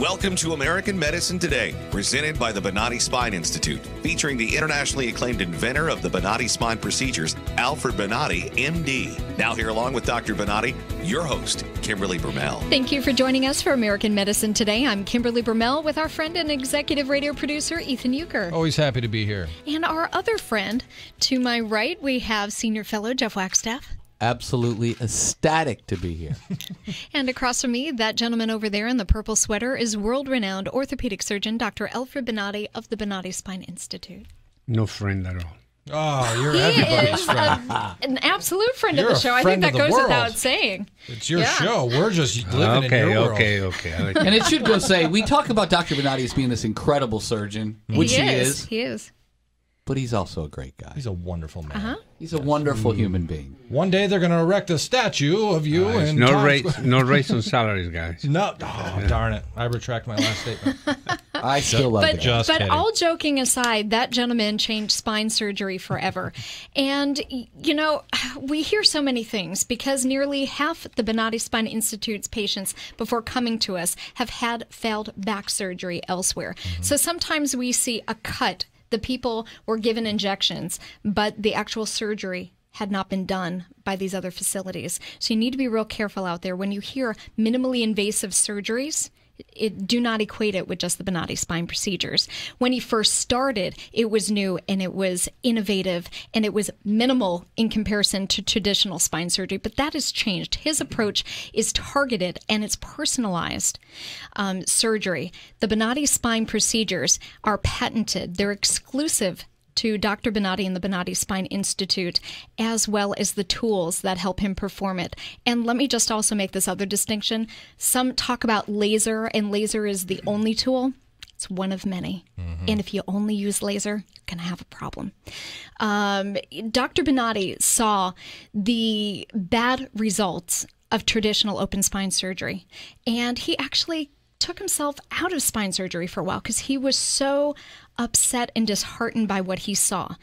Welcome to American Medicine Today, presented by the Bonati Spine Institute, featuring the internationally acclaimed inventor of the Bonati spine procedures, Alfred Bonati, MD. Now, here along with Dr. Bonati, your host, Kimberly Bermel. Thank you for joining us for American Medicine Today. I'm Kimberly Bermel with our friend and executive radio producer, Ethan Euchre. Always happy to be here. And our other friend, to my right, we have senior fellow Jeff Wagstaff. Absolutely ecstatic to be here. And across from me, that gentleman over there in the purple sweater is world renowned orthopedic surgeon Dr. Alfred Bonati of the Bonati Spine Institute. No friend at all. Oh, you're He everybody's is friend. a- an absolute friend You're of the show. I think that goes world. without saying. It's your Yeah. show. We're just living okay, in your world. okay, okay, I like and it should go say we talk about Dr. Bonati as being this incredible surgeon, which he, is, He is. but he's also a great guy. He's a wonderful man. Uh-huh. He's a wonderful human being. One day they're going to erect a statue of you Uh, it's and no raise, no raise on salaries, guys. No, oh, darn it! I retract my last statement. I still love But, it. Just but kidding. all joking aside, that gentleman changed spine surgery forever. and, you know, we hear so many things because nearly half the Bonati Spine Institute's patients before coming to us have had failed back surgery elsewhere. So sometimes we see a cut. The people were given injections, but the actual surgery had not been done by these other facilities. So you need to be real careful out there when you hear minimally invasive surgeries it do not equate it with just the Bonati spine procedures. When he first started, it was new and it was innovative and it was minimal in comparison to traditional spine surgery, but that has changed. His approach is targeted and it's personalized um, surgery. The Bonati spine procedures are patented, they're exclusive to Dr. Bonati and the Bonati Spine Institute, as well as the tools that help him perform it. And let me just also make this other distinction. Some talk about laser, and laser is the only tool. It's one of many. And if you only use laser, you're going to have a problem. Um, Dr. Bonati saw the bad results of traditional open spine surgery, and he actually took himself out of spine surgery for a while because he was so upset and disheartened by what he saw.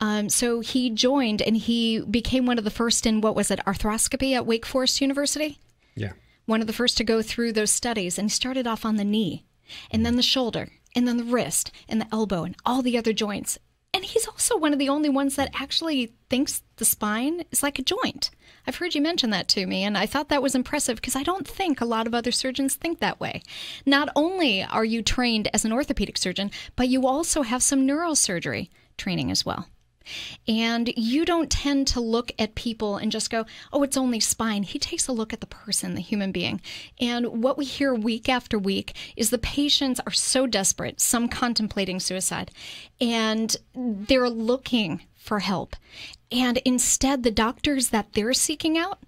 Um, so he joined and he became one of the first in what was it, arthroscopy at Wake Forest University? Yeah. One of the first to go through those studies. And he started off on the knee and then the shoulder and then the wrist and the elbow and all the other joints. And he's also one of the only ones that actually thinks the spine is like a joint. I've heard you mention that to me, and I thought that was impressive because I don't think a lot of other surgeons think that way. Not only are you trained as an orthopedic surgeon, but you also have some neurosurgery training as well. And you don't tend to look at people and just go, oh, it's only spine. He takes a look at the person, the human being. And what we hear week after week is the patients are so desperate, some contemplating suicide, and they're looking for help. And instead, the doctors that they're seeking out,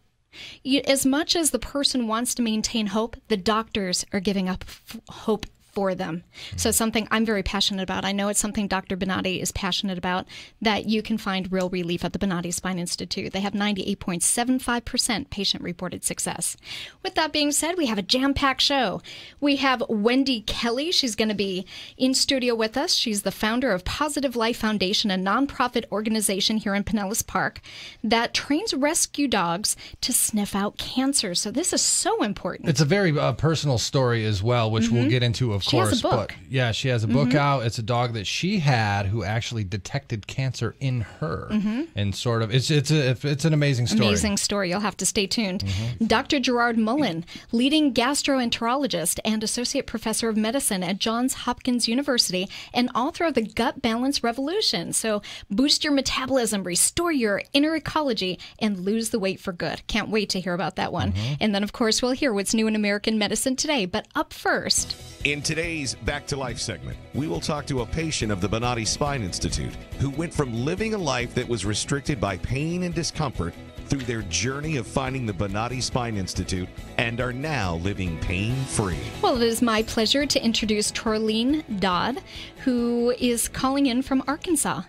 you, as much as the person wants to maintain hope, the doctors are giving up hope for them. So something I'm very passionate about. I know it's something Dr. Bonati is passionate about that you can find real relief at the Bonati Spine Institute. They have 98.75% patient reported success. With that being said, we have a jam-packed show. We have Wendy Kelly. She's going to be in studio with us. She's the founder of Positive Life Foundation, a nonprofit organization here in Pinellas Park that trains rescue dogs to sniff out cancer. So this is so important. It's a very uh, personal story as well, which we'll get into, of Mm-hmm. She has course. a book. But yeah, she has a book Mhm. out. It's a dog that she had who actually detected cancer in her, and sort of it's it's a it's an amazing story. Mm-hmm. Amazing story. You'll have to stay tuned. Mm-hmm. Dr. Gerard Mullin, leading gastroenterologist and associate professor of medicine at Johns Hopkins University, and author of The Gut Balance Revolution. So, boost your metabolism, restore your inner ecology, and lose the weight for good. Can't wait to hear about that one. Mm-hmm. And then, of course, we'll hear what's new in American medicine today. But up first, In today's Back to Life segment, we will talk to a patient of the Bonati Spine Institute who went from living a life that was restricted by pain and discomfort through their journey of finding the Bonati Spine Institute and are now living pain free. well, it is my pleasure to introduce Torleen Dodd, who is calling in from Arkansas.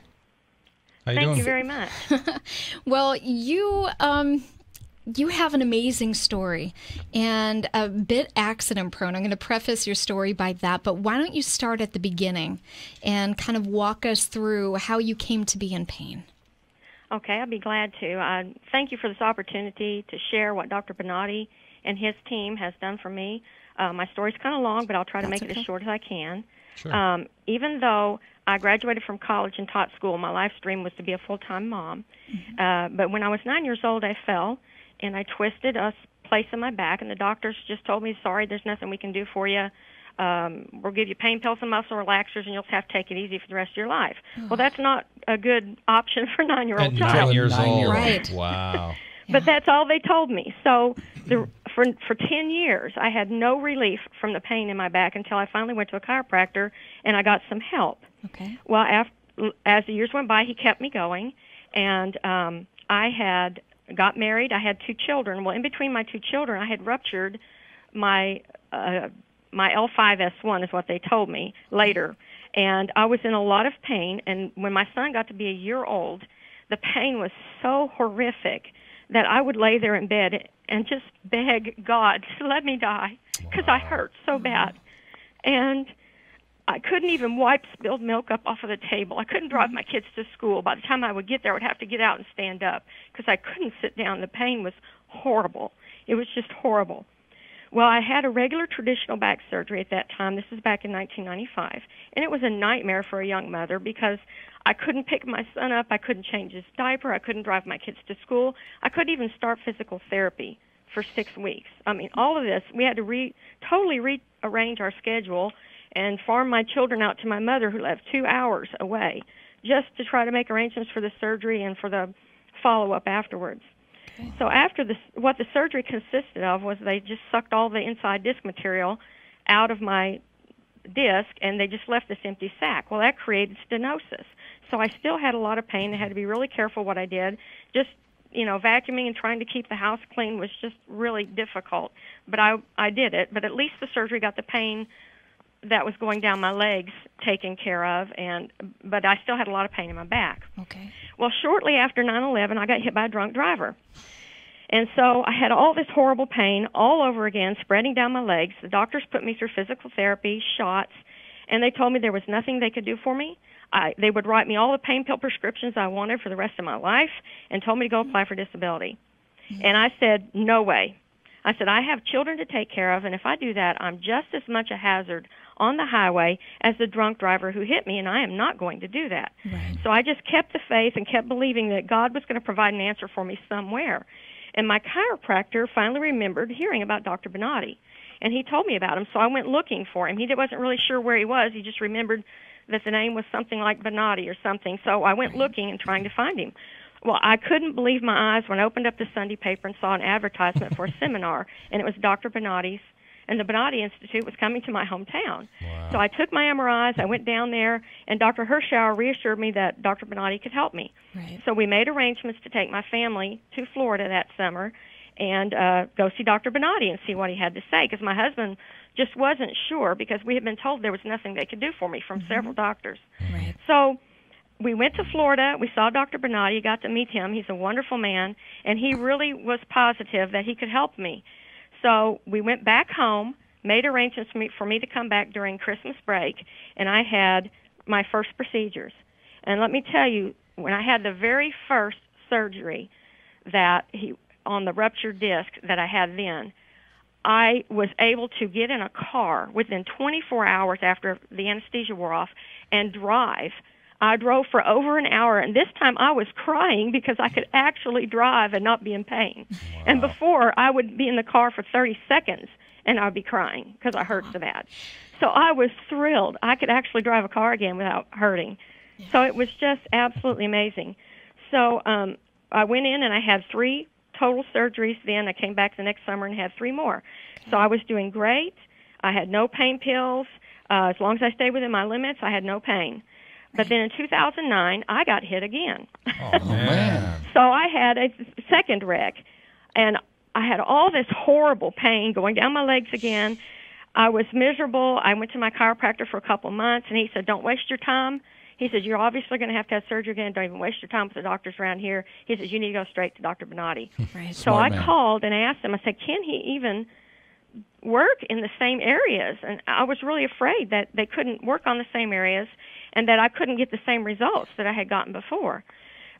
How you Thank doing? you very much. Well, you um you have an amazing story and a bit accident prone. I'm going to preface your story by that, but why don't you start at the beginning and kind of walk us through how you came to be in pain? Okay, I'd be glad to. Uh, thank you for this opportunity to share what Dr. Bonati and his team has done for me. Uh, my story's kind of long, but I'll try to That's make it as short as I can. Sure. Um, even though I graduated from college and taught school, my life's dream was to be a full time mom. Uh, but when I was nine years old, I fell and I twisted a place in my back, and the doctors just told me, sorry, there's nothing we can do for you. Um, we'll give you pain pills and muscle relaxers, and you'll have to take it easy for the rest of your life. Well, that's not a good option for a nine year old At child. nine years old. Nine-year-old. Right. Wow. But that's all they told me. So the, for for ten years, I had no relief from the pain in my back until I finally went to a chiropractor and I got some help. Okay. Well, after, as the years went by, he kept me going, and um, I had got married. I had two children. Well, in between my two children, I had ruptured my uh, my L5S1 is what they told me later, and I was in a lot of pain. And when my son got to be a year old, the pain was so horrific that I would lay there in bed and just beg God to let me die because I hurt so bad, and. I couldn't even wipe spilled milk up off of the table. I couldn't drive mm-hmm. my kids to school. By the time I would get there, I would have to get out and stand up because I couldn't sit down. The pain was horrible. It was just horrible. Well, I had a regular traditional back surgery at that time. This is back in 1995. And it was a nightmare for a young mother because I couldn't pick my son up. I couldn't change his diaper. I couldn't drive my kids to school. I couldn't even start physical therapy for six weeks. I mean, all of this, we had to re- totally rearrange our schedule and farm my children out to my mother who lived two hours away just to try to make arrangements for the surgery and for the follow up afterwards. So after this, what the surgery consisted of was they just sucked all the inside disc material out of my disc and they just left this empty sac. Well, that created stenosis. So I still had a lot of pain. I had to be really careful what I did. Just you know, vacuuming and trying to keep the house clean was just really difficult. But I I did it. But at least the surgery got the pain that was going down my legs taken care of and but I still had a lot of pain in my back. Okay. Well, shortly after 9/11, I got hit by a drunk driver. And so I had all this horrible pain all over again, spreading down my legs. The doctors put me through physical therapy, shots, and they told me there was nothing they could do for me. I, they would write me all the pain pill prescriptions I wanted for the rest of my life and told me to go apply for disability. Mm-hmm. And I said, no way. I said, I have children to take care of, and if I do that, I'm just as much a hazard on the highway as the drunk driver who hit me, and I am not going to do that. Right. So I just kept the faith and kept believing that God was going to provide an answer for me somewhere. And my chiropractor finally remembered hearing about Dr. Bonati, and he told me about him. So I went looking for him. He wasn't really sure where he was. He just remembered that the name was something like Bonati or something. So I went looking and trying to find him. Well, I couldn't believe my eyes when I opened up the Sunday paper and saw an advertisement for a seminar, and it was Dr. Bonati's, and the Bonati Institute was coming to my hometown. So I took my MRIs, I went down there, and Dr. Hirschauer reassured me that Dr. Bonati could help me. Right. So we made arrangements to take my family to Florida that summer and uh, go see Dr. Bonati and see what he had to say, because my husband just wasn't sure because we had been told there was nothing they could do for me from several doctors. Right. So we went to Florida. We saw Dr. Bernardi. Got to meet him. He's a wonderful man, and he really was positive that he could help me. So we went back home, made arrangements for me, for me to come back during Christmas break, and I had my first procedures. And let me tell you, when I had the very first surgery that he on the ruptured disc that I had then, I was able to get in a car within 24 hours after the anesthesia wore off and drive. I drove for over an hour, and this time I was crying because I could actually drive and not be in pain. And before, I would be in the car for 30 seconds and I'd be crying because I hurt so bad. So I was thrilled. I could actually drive a car again without hurting. So it was just absolutely amazing. So um, I went in and I had three total surgeries then. I came back the next summer and had three more. So I was doing great. I had no pain pills. Uh, as long as I stayed within my limits, I had no pain. But then in 2009, I got hit again. Oh, man. So I had a second wreck, and I had all this horrible pain going down my legs again. I was miserable. I went to my chiropractor for a couple of months, and he said, "Don't waste your time." He said, "You're obviously going to have to have surgery again. Don't even waste your time with the doctors around here." He says, "You need to go straight to Dr. Bonati." Right. So I man. called and asked him. I said, "Can he even work in the same areas?" And I was really afraid that they couldn't work on the same areas, and that I couldn't get the same results that I had gotten before.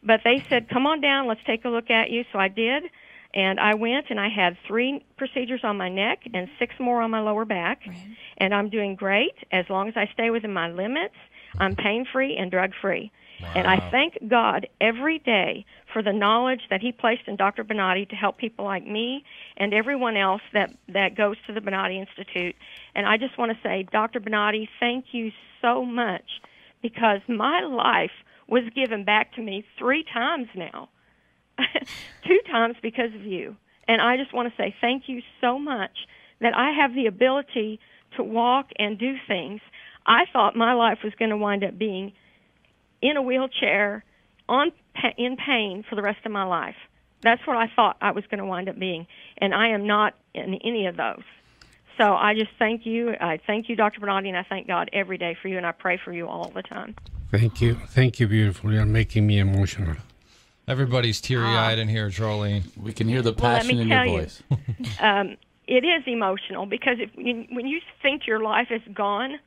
But they said, "Come on down. Let's take a look at you." So I did, And I went and I had three procedures on my neck and six more on my lower back. And I'm doing great as long as I stay within my limits. I'm pain free and drug free. And I thank God every day for the knowledge that He placed in Dr. Bonati to help people like me and everyone else that, that goes to the Bonati Institute. And I just want to say, Dr. Bonati, thank you so much because my life was given back to me three times now. Two times because of you. And I just want to say thank you so much that I have the ability to walk and do things. I thought my life was going to wind up being in a wheelchair on in pain for the rest of my life. That's what I thought I was going to wind up being, and I am not in any of those. So I just thank you. I thank you, Dr. Bernardi, and I thank God every day for you, and I pray for you all the time. Thank you. Thank you, beautiful. You're making me emotional. Everybody's teary eyed in here, Charlene. We can hear the Well, passion in your you. voice. um, it is emotional because if you, when you think your life is gone,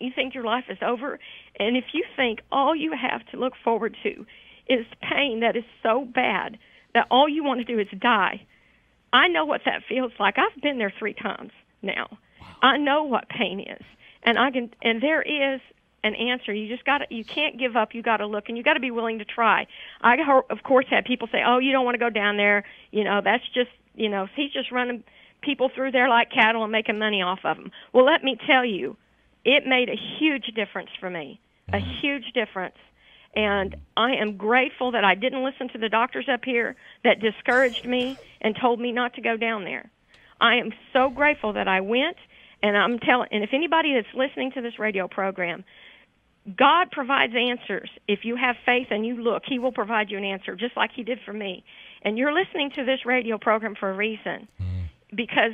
you think your life is over, and if you think all you have to look forward to is pain that is so bad that all you want to do is die, I know what that feels like. I've been there three times now. I know what pain is, and I can. And there is an answer. You just got to. You can't give up. You got to look, and you got to be willing to try. I of course had people say, "Oh, you don't want to go down there. You know, that's just you know, he's just running people through there like cattle and making money off of them." Well, let me tell you, it made a huge difference for me. A mm. huge difference. And I am grateful that I didn't listen to the doctors up here that discouraged me and told me not to go down there. I am so grateful that I went and I'm telling and if anybody that's listening to this radio program God provides answers. If you have faith and you look, He will provide you an answer, just like He did for me. And you're listening to this radio program for a reason, mm. because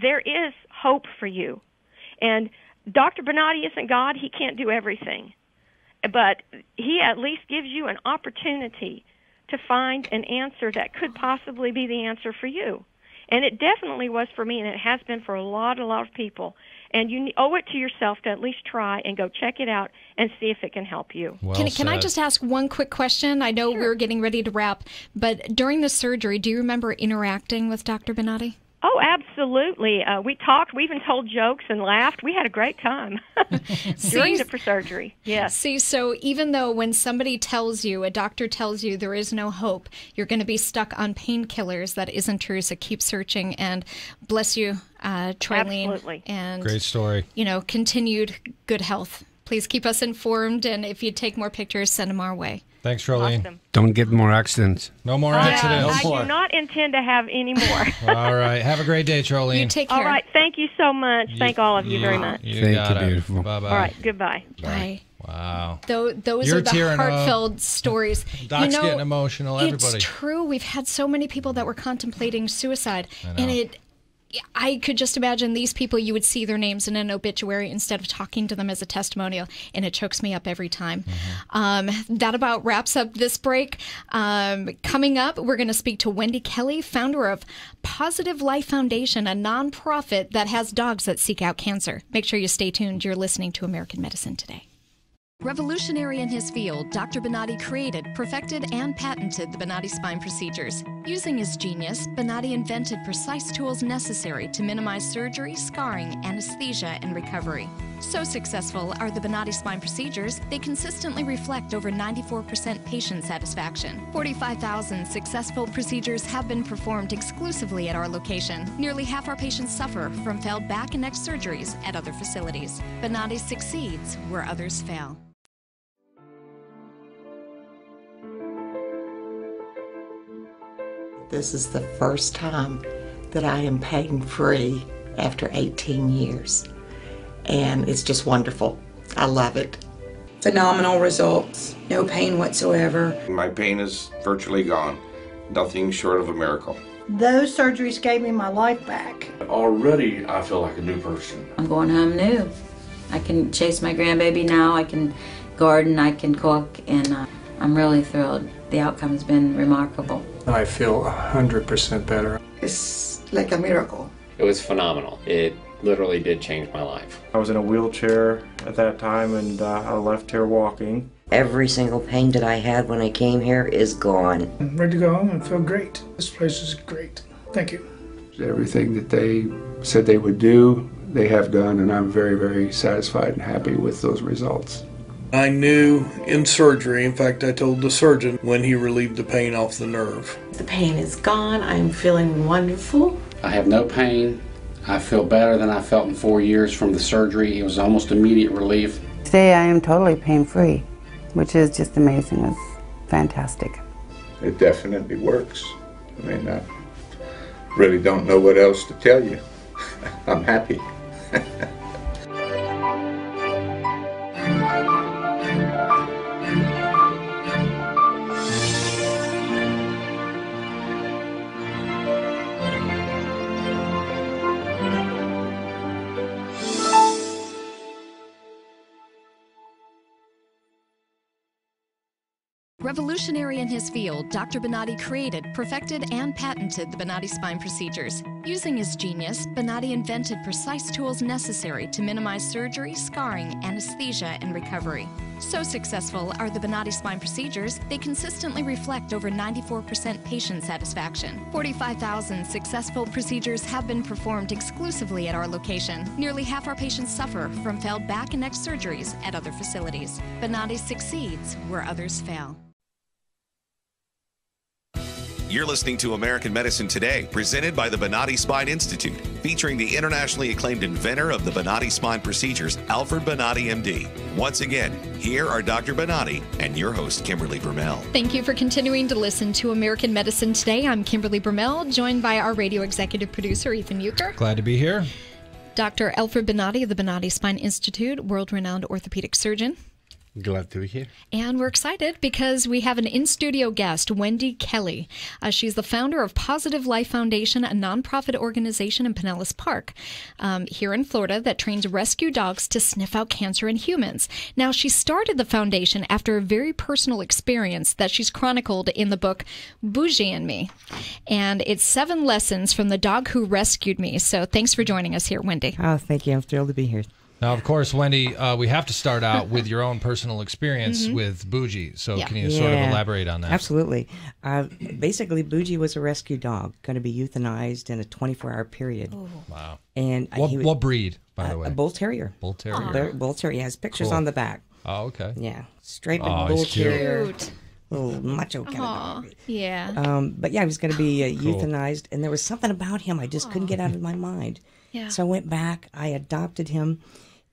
there is hope for you. And Dr. Bernardi isn't God; He can't do everything, but He at least gives you an opportunity to find an answer that could possibly be the answer for you. And it definitely was for me, and it has been for a lot, a lot of people. And you owe it to yourself to at least try and go check it out and see if it can help you. Well Can, can I just ask one quick question? I know we're getting ready to wrap, but during the surgery, do you remember interacting with Dr. Bonati? Oh, absolutely. Uh, we talked. We even told jokes and laughed. We had a great time during See- the surgery. Yes. See, so even though when somebody tells you, a doctor tells you there is no hope, you're going to be stuck on painkillers, that isn't true. So keep searching and bless you, uh, Trilene. Absolutely. And, Great story. you know, continued good health. Please keep us informed. And if you take more pictures, send them our way. Thanks, Charlene. Awesome. Don't get more accidents. No more Uh, accidents. I more. do not intend to have any more. All right. Have a great day, Charlene. You take care. all right. Thank you so much. Thank all of you very much. You Thank got you, it. beautiful. Bye bye. All right. Goodbye. Bye. Wow. Tho- those You're are the tearing up. heartfelt stories. Doc's you know, getting emotional. Everybody. It's true. We've had so many people that were contemplating suicide, and it. I could just imagine these people. You would see their names in an obituary instead of talking to them as a testimonial, and it chokes me up every time. Um, that about wraps up this break. Um, coming up, we're going to speak to Wendy Kelly, founder of Positive Life Foundation, a nonprofit that has dogs that seek out cancer. Make sure you stay tuned. You're listening to American Medicine today. Revolutionary in his field, Dr. Bonati created, perfected, and patented the Bonati spine procedures. Using his genius, Bonati invented precise tools necessary to minimize surgery, scarring, anesthesia, and recovery. So successful are the Bonati spine procedures, they consistently reflect over 94% patient satisfaction. 45,000 successful procedures have been performed exclusively at our location. Nearly half our patients suffer from failed back and neck surgeries at other facilities. Bonati succeeds where others fail. This is the first time that I am pain free after 18 years. And it's just wonderful. I love it. phenomenal results, no pain whatsoever. My pain is virtually gone. Nothing short of a miracle. Those surgeries gave me my life back. Already, I feel like a new person. I'm going home new. I can chase my grandbaby now. I can garden. I can cook, and uh, I'm really thrilled. The outcome has been remarkable. I feel 100% better. It's like a miracle. It was phenomenal. It literally did change my life. I was in a wheelchair at that time and uh, I left here walking. Every single pain that I had when I came here is gone. I'm ready to go home and feel great. This place is great. Thank you. Everything that they said they would do, they have done, and I'm very, very satisfied and happy with those results. I knew in surgery, in fact, I told the surgeon when he relieved the pain off the nerve. The pain is gone. I'm feeling wonderful. I have no pain. I feel better than I felt in four years from the surgery. It was almost immediate relief. Today I am totally pain free, which is just amazing. It's fantastic. It definitely works. I mean, I really don't know what else to tell you. I'm happy. Revolutionary in his field, Dr. Bonati created, perfected, and patented the Bonati spine procedures. Using his genius, Bonati invented precise tools necessary to minimize surgery, scarring, anesthesia, and recovery. So successful are the Bonati spine procedures, they consistently reflect over 94% patient satisfaction. 45,000 successful procedures have been performed exclusively at our location. Nearly half our patients suffer from failed back and neck surgeries at other facilities. Bonati succeeds where others fail. You're listening to American Medicine Today, presented by the Bonati Spine Institute, featuring the internationally acclaimed inventor of the Bonati spine procedures, Alfred Bonati, MD. Once again, here are Dr. Bonati and your host, Kimberly Brumell. Thank you for continuing to listen to American Medicine Today. I'm Kimberly Brumell, joined by our radio executive producer, Ethan Euchre. Glad to be here. Dr. Alfred Bonati of the Bonati Spine Institute, world renowned orthopedic surgeon. Glad to be here. And we're excited because we have an in studio guest, Wendy Kelly. Uh, she's the founder of Positive Life Foundation, a nonprofit organization in Pinellas Park um, here in Florida that trains rescue dogs to sniff out cancer in humans. Now, she started the foundation after a very personal experience that she's chronicled in the book Bougie and Me. And it's seven lessons from the dog who rescued me. So thanks for joining us here, Wendy. Oh, thank you. I'm thrilled to be here. Now, of course, Wendy, uh, we have to start out with your own personal experience mm-hmm. with Bougie. So, yeah. can you yeah, sort of elaborate on that? Absolutely. Uh, basically, Bougie was a rescue dog, going to be euthanized in a 24-hour period. Oh. Wow. And what, was, what breed, by the way? A bull terrier. Bull terrier. Bull terrier. He has pictures cool. on the back. Oh, okay. Yeah, straight oh, bull terrier. Cute. Little macho kind Aww, of dog. Yeah. Um, but yeah, he was going to be uh, cool. euthanized, and there was something about him I just Aww. couldn't get out of my mind. Yeah. So I went back. I adopted him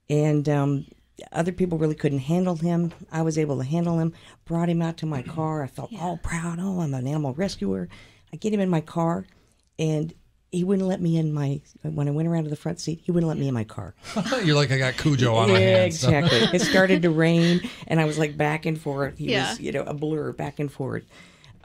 and um, other people really couldn't handle him. I was able to handle him. Brought him out to my car. I felt yeah. all proud. Oh, I'm an animal rescuer. I get him in my car, and he wouldn't let me in my. When I went around to the front seat, he wouldn't let me in my car. You're like I got Cujo on yeah, my hands. exactly. it started to rain, and I was like back and forth. He yeah. was, you know, a blur back and forth.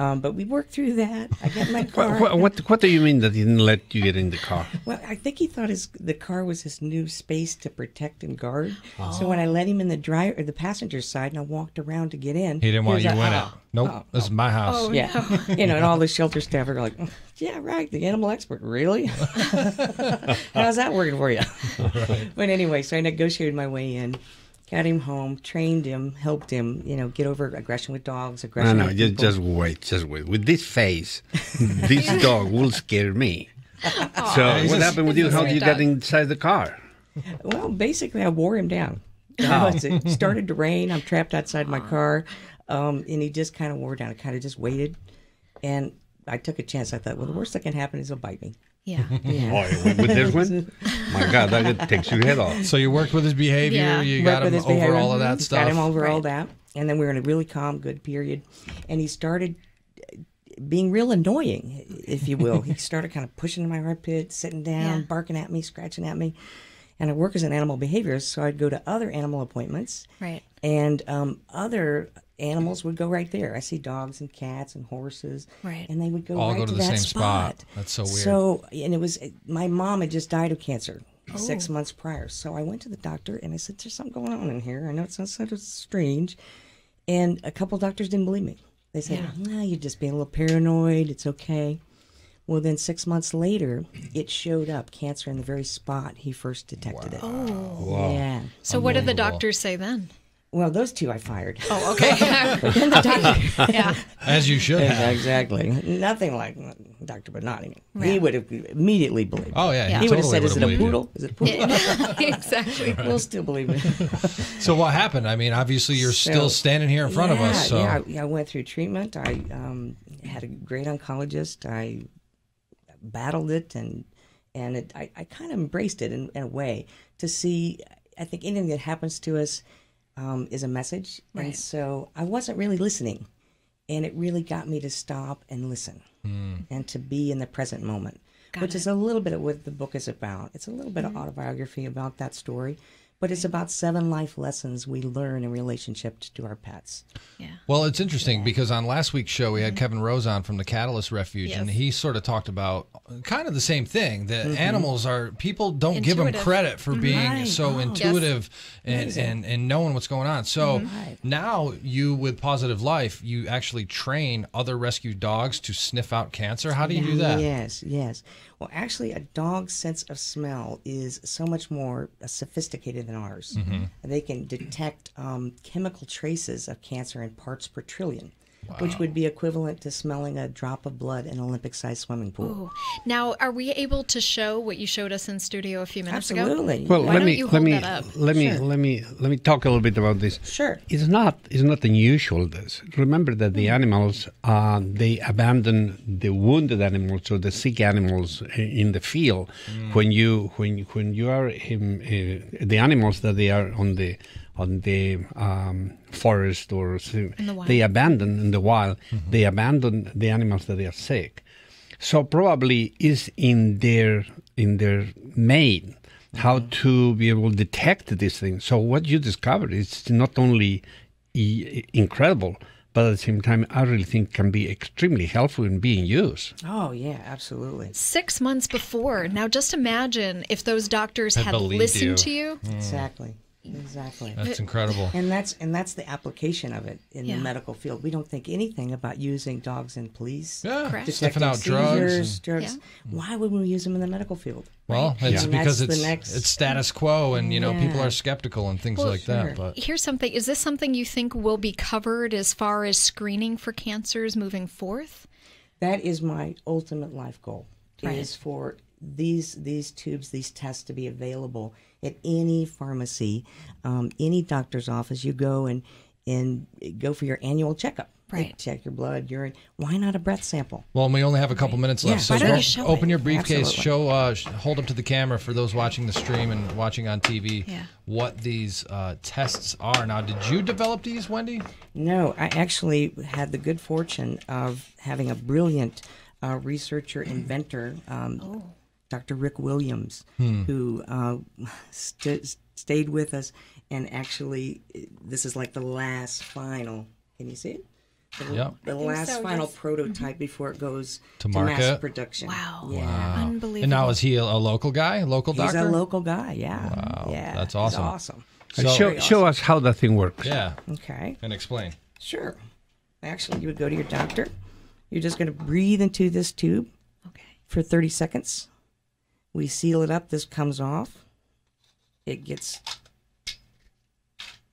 Um, but we worked through that. I got my car. What, what, what do you mean that he didn't let you get in the car? Well, I think he thought his the car was his new space to protect and guard. Oh. So when I let him in the driver or the passenger side and I walked around to get in, he didn't want you in it. Nope, oh, this is my house. Oh, yeah, no. you know, and all the shelter staff are like, "Yeah, right, the animal expert, really? How's that working for you?" Right. But anyway, so I negotiated my way in got him home, trained him, helped him, you know, get over aggression with dogs, aggression. No, no, just, just wait, just wait. With this face, this dog will scare me. Aww, so what happened with you? How did you get inside the car? Well, basically, I wore him down. Oh. it started to rain. I'm trapped outside my car, um, and he just kind of wore down. I kind of just waited, and I took a chance. I thought, well, the worst that can happen is he'll bite me. Yeah. yeah. Oh, with this one? My God, that takes your head off. So you worked with his behavior. Yeah. You got him over behavior. all of that stuff. Got him over right. all that, and then we were in a really calm, good period, and he started being real annoying, if you will. he started kind of pushing my armpit, sitting down, yeah. barking at me, scratching at me. And I work as an animal behaviorist, so I'd go to other animal appointments. Right. And um, other animals would go right there. I see dogs and cats and horses, right? And they would go all right go to, to the that same spot. spot. That's so weird. So, and it was my mom had just died of cancer oh. six months prior. So I went to the doctor and I said, "There's something going on in here. I know it sounds sort of strange." And a couple doctors didn't believe me. They said, yeah. "Nah, you're just being a little paranoid. It's okay." Well, then six months later, it showed up cancer in the very spot he first detected wow. it. Oh, wow. yeah. So, what did the doctors say then? Well, those two I fired. Oh, okay. But then the doctor- yeah. As you should Yeah, exactly. Nothing like Dr. Bonati. He would have immediately believed. Oh, yeah, He, he would have totally said, "Is it a believed you." poodle? Is it a poodle?" exactly. We'll still believe it. So what happened? I mean, obviously you're So- still standing here in front of us. So Yeah, I, I went through treatment. I um, had a great oncologist. I battled it, and and it, I, I kind of embraced it in, in a way to see. I think anything that happens to us um, is a message, and so I wasn't really listening, and it really got me to stop and listen and to be in the present moment, Got which it. is a little bit of what the book is about. It's a little bit Mhm. of autobiography about that story, but it's about seven life lessons we learn in relationship to our pets. Yeah. Well, it's interesting because on last week's show we had Kevin Rose on from the Catalyst Refuge, and he sort of talked about kind of the same thing that Mhm. animals are people don't give them credit for being Right. so Oh. intuitive and, and and knowing what's going on. So Mhm. Now you with Positive Life, you actually train other rescue dogs to sniff out cancer. How do you do that? Yes, yes. Well, actually, a dog's sense of smell is so much more uh, sophisticated than ours. Mhm. They can detect um, chemical traces of cancer in parts per trillion, which would be equivalent to smelling a drop of blood in an Olympic-sized swimming pool. Ooh. Now, are we able to show what you showed us in studio a few minutes Absolutely. ago? Well, Why let don't me you let me that up? let me Sure. let me let me talk a little bit about this. Sure. It's not it's not unusual. This remember that the animals uh, they abandon the wounded animals or the sick animals in the field when you when when you are in, uh, the animals that they are on the on the um, forest or In the wild. they abandon in the wild they abandon the animals that they are sick. So probably is in their in their made how to be able to detect these things. So what you discovered is not only i- incredible, but at the same time, I really think can be extremely helpful in being used. Oh yeah, absolutely. Six months before. Now, just imagine if those doctors I had listened you. to you. Exactly. Exactly. That's incredible. And that's and that's the application of it in Yeah. the medical field. We don't think anything about using dogs in police. Yeah, Correct. sniffing detecting out drugs and- drugs. Mm. Why would we use them in the medical field? Well, Right. it's And because it's the next- it's status quo, and you know people are skeptical and things Well, like that. But Here's something. Is this something you think will be covered as far as screening for cancers moving forth? That is my ultimate life goal. Right. Is for these these tubes, these tests to be available at any pharmacy, um, any doctor's office. You go and and go for your annual checkup. They Right. check your blood, urine. Why not a breath sample? well, we only have a couple minutes Yeah, left, so why don't you show open it? your briefcase, Absolutely. show, uh, sh- hold up to the camera for those watching the stream and watching on TV. Yeah. What these uh, tests are now? Did you develop these, Wendy? No, I actually had the good fortune of having a brilliant uh, researcher, inventor, um, Dr. Rick Williams, Hmm. who uh, st- stayed with us. And actually, this is like the last final. Can you see it? The, Yep. the last so, final yes. prototype before it goes To to, mass market? production. Wow. Yeah. Unbelievable. And now is he a, a local guy, a local He's doctor? a local guy. Yeah. Wow, Yeah. that's he's awesome. awesome. So- show, Very show us how that thing works. Yeah, Okay. and explain. Sure. Actually, you would go to your doctor. You're just going to breathe into this tube Okay. for 30 seconds. We seal it up. This comes off. It gets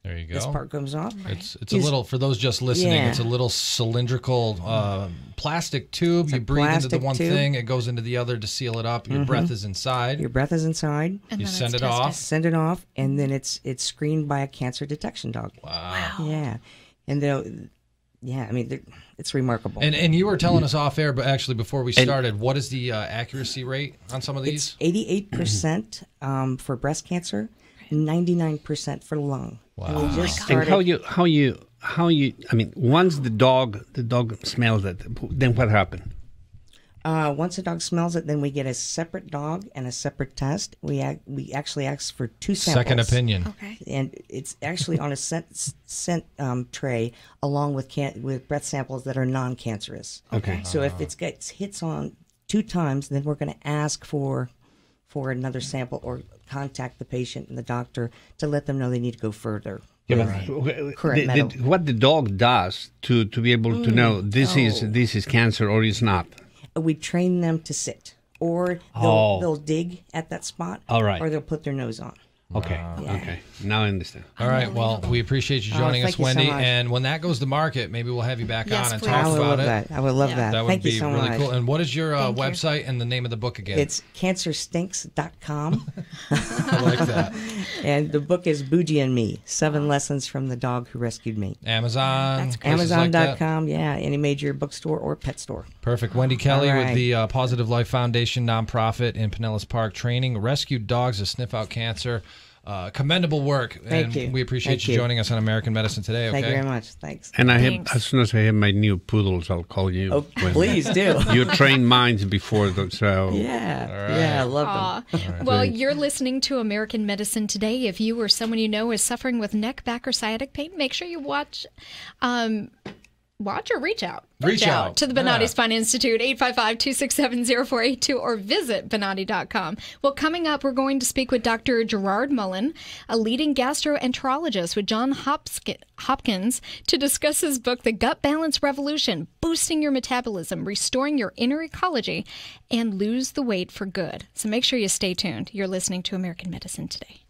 There you go. this part comes off. It's it's a You s- little for those just listening. Yeah. It's a little cylindrical uh, plastic tube. It's you breathe into the one tube. thing, it goes into the other to seal it up. Your Mhm. breath is inside. Your breath is inside. And you then send it's it tested. off. Send it off, and then it's it's screened by a cancer detection dog. Wow. Yeah, and they'll, yeah. I mean, they're- it's remarkable. And and you were telling us off air, but actually before we started, what is the uh, accuracy rate on some of these? It's eighty-eight percent um, for breast cancer, ninety-nine percent for lung. And we Wow. just And how you how you how you I mean once the dog the dog smells it then what happened? Uh, once a dog smells it, then we get a separate dog and a separate test. We ac- we actually ask for two samples. Second opinion. Okay. and it's actually on a scent, scent um, tray along with can- with breath samples that are non-cancerous. Okay. So if it gets hits on two times, then we're going to ask for for another sample or contact the patient and the doctor to let them know they need to go further. Yeah, but Current the- the- what the dog does to to be able to Mm, know this is oh. this is cancer or is not. Uh, we train them to sit, or they'll, Oh. they'll dig at that spot, All right. or they'll put their nose on. Okay. Okay. Now I understand. All right. Well, we appreciate you Oh, joining thank us, you so Wendy. much. and when that goes to market, maybe we'll have you back Yes, on and please. talk I would about love it. that. I would love that. That would Thank you be so really much. cool. And what is your uh, Thank you. website and the name of the book again? It's cancerstinks.com. I like that. and the book is Bougie and Me Seven Lessons from the Dog Who Rescued Me. Amazon. places like that? Amazon.com, yeah, any major bookstore or pet store. Perfect. Wendy Kelly All with the uh, Positive Life Foundation nonprofit in Pinellas Park training rescued dogs to sniff out cancer. Uh, commendable work. Thank and you. we appreciate Thank you, you. joining us on American Medicine today. Okay. Thank you very much. Thanks. And I Thanks. have, as soon as I have my new poodles, I'll call you. Oh, please do. You trained minds before, the, so Yeah, yeah, I love Aw. them. Well, you're listening to American Medicine today. If you or someone you know is suffering with neck, back, or sciatic pain, make sure you watch. Um, Watch or reach out. Reach out. to the Bonati Yeah. Spine Institute, 855 267 0482, or visit Bonati.com. Well, coming up, we're going to speak with Dr. Gerard Mullin, a leading gastroenterologist with John Hopski- Hopkins, to discuss his book, The Gut Balance Revolution Boosting Your Metabolism, Restoring Your Inner Ecology, and Lose the Weight for Good. So make sure you stay tuned. You're listening to American Medicine today.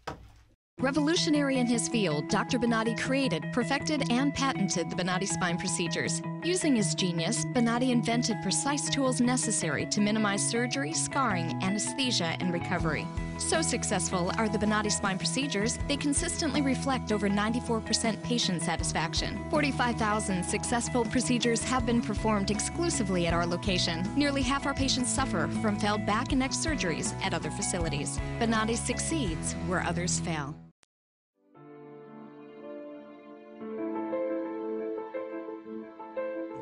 Revolutionary in his field, Dr. Bonati created, perfected, and patented the Bonati spine procedures. Using his genius, Bonati invented precise tools necessary to minimize surgery, scarring, anesthesia, and recovery. So successful are the Bonati spine procedures, they consistently reflect over 94% patient satisfaction. 45,000 successful procedures have been performed exclusively at our location. Nearly half our patients suffer from failed back and neck surgeries at other facilities. Bonati succeeds where others fail.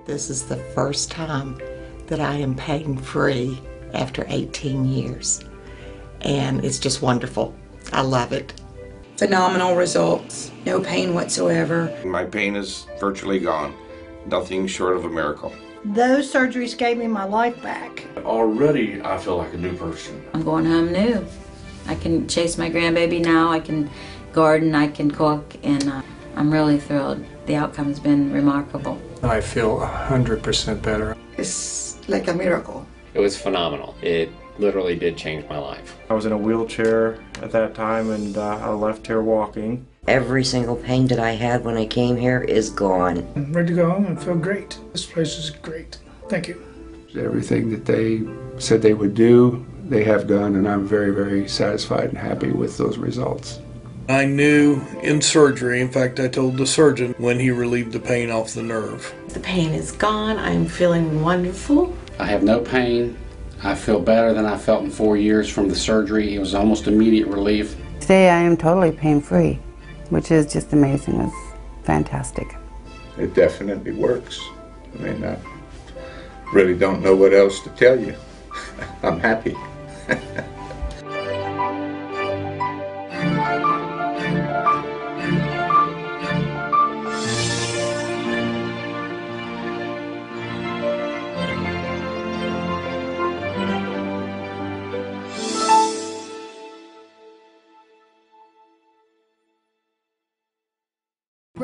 This is the first time that I am pain free after 18 years. And it's just wonderful. I love it. Phenomenal results. No pain whatsoever. My pain is virtually gone. Nothing short of a miracle. Those surgeries gave me my life back. Already, I feel like a new person. I'm going home new. I can chase my grandbaby now. I can garden. I can cook, and uh, I'm really thrilled. The outcome's been remarkable. I feel 100% better. It's like a miracle. It was phenomenal. It literally did change my life. I was in a wheelchair at that time and uh, I left here walking. Every single pain that I had when I came here is gone. I'm ready to go home and feel great. This place is great. Thank you. Everything that they said they would do, they have done, and I'm very, very satisfied and happy with those results. I knew in surgery, in fact, I told the surgeon when he relieved the pain off the nerve. The pain is gone. I'm feeling wonderful. I have no pain. I feel better than I felt in four years from the surgery. It was almost immediate relief. Today I am totally pain free, which is just amazing. It's fantastic. It definitely works. I mean, I really don't know what else to tell you. I'm happy.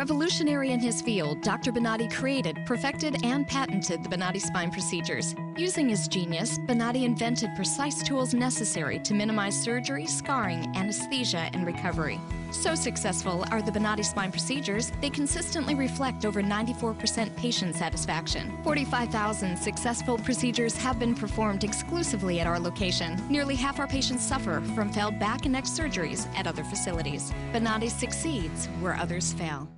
Revolutionary in his field, Dr. Bonati created, perfected, and patented the Bonati spine procedures. Using his genius, Bonati invented precise tools necessary to minimize surgery, scarring, anesthesia, and recovery. So successful are the Bonati spine procedures, they consistently reflect over 94% patient satisfaction. 45,000 successful procedures have been performed exclusively at our location. Nearly half our patients suffer from failed back and neck surgeries at other facilities. Bonati succeeds where others fail.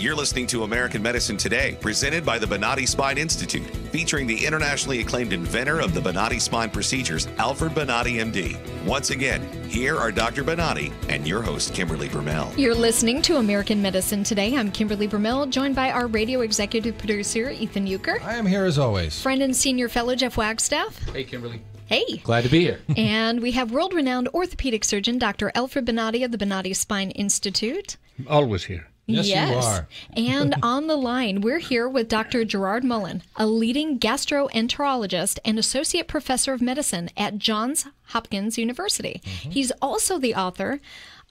You're listening to American Medicine Today, presented by the Bonati Spine Institute, featuring the internationally acclaimed inventor of the Bonati spine procedures, Alfred Bonati, MD. Once again, here are Dr. Bonati and your host, Kimberly Brumell. You're listening to American Medicine Today. I'm Kimberly Brumell, joined by our radio executive producer, Ethan Euchre, I am here as always. friend and senior fellow, Jeff Wagstaff. Hey, Kimberly. Hey. Glad to be here. and we have world renowned orthopedic surgeon, Dr. Alfred Bonati of the Bonati Spine Institute. always here. Yes, you are. and on the line, we're here with Dr. Gerard Mullin, a leading gastroenterologist and associate professor of medicine at Johns Hopkins University. Mm-hmm. He's also the author